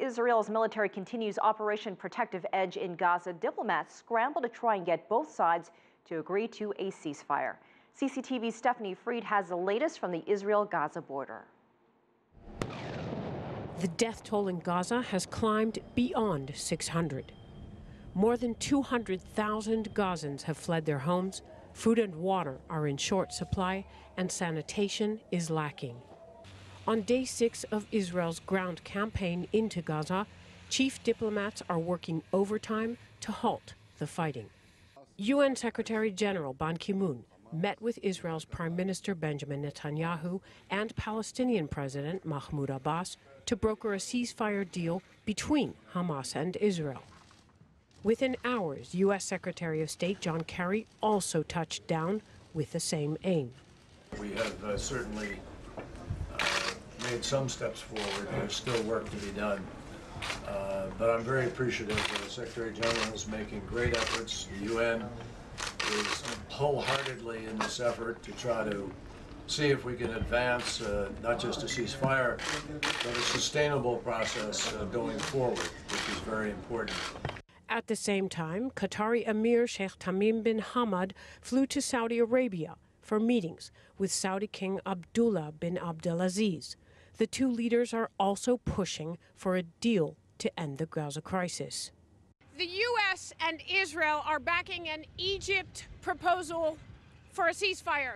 Israel's military continues Operation Protective Edge in Gaza, diplomats scramble to try and get both sides to agree to a ceasefire. CCTV's Stephanie Freid has the latest from the Israel Gaza border. The death toll in Gaza has climbed beyond 600. More than 200,000 Gazans have fled their homes, food and water are in short supply, and sanitation is lacking. On day six of Israel's ground campaign into Gaza, chief diplomats are working overtime to halt the fighting. UN Secretary General Ban Ki moon met with Israel's Prime Minister Benjamin Netanyahu and Palestinian President Mahmoud Abbas to broker a ceasefire deal between Hamas and Israel. Within hours, U.S. Secretary of State John Kerry also touched down with the same aim. We have uh, certainly made some steps forward. There's still work to be done. Uh, but I'm very appreciative that the Secretary General is making great efforts. The UN is wholeheartedly in this effort to try to see if we can advance uh, not just a ceasefire, but a sustainable process uh, going forward, which is very important. At the same time, Qatari Emir Sheikh Tamim bin Hamad flew to Saudi Arabia for meetings with Saudi King Abdullah bin Abdulaziz. The two leaders are also pushing for a deal to end the Gaza crisis. The U.S. and Israel are backing an Egypt proposal for a ceasefire.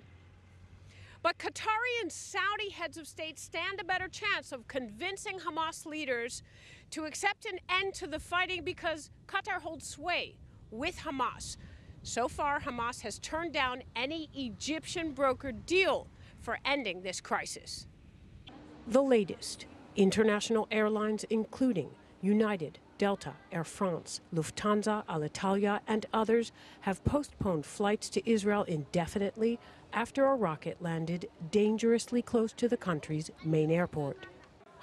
But Qatari and Saudi heads of state stand a better chance of convincing Hamas leaders to accept an end to the fighting because Qatar holds sway with Hamas. So far, Hamas has turned down any Egyptian brokered deal for ending this crisis. The latest international airlines, including United, Delta, Air France, Lufthansa, Alitalia, and others, have postponed flights to Israel indefinitely after a rocket landed dangerously close to the country's main airport.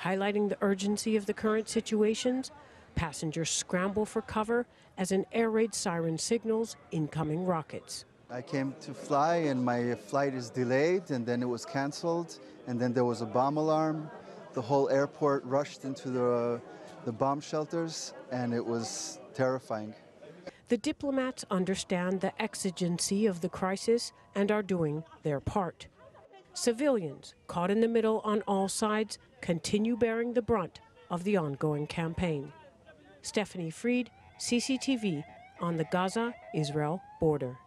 Highlighting the urgency of the current situations, passengers scramble for cover as an air raid siren signals incoming rockets. I came to fly and my flight is delayed and then it was canceled and then there was a bomb alarm. The whole airport rushed into the, the bomb shelters and it was terrifying. The diplomats understand the exigency of the crisis and are doing their part. Civilians, caught in the middle on all sides, continue bearing the brunt of the ongoing campaign. Stephanie Freid, CCTV, on the Gaza Israel border.